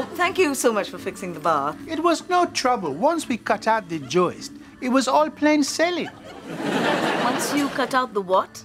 Oh, thank you so much for fixing the bar. It was no trouble. Once we cut out the joist, it was all plain sailing. Once you cut out the what?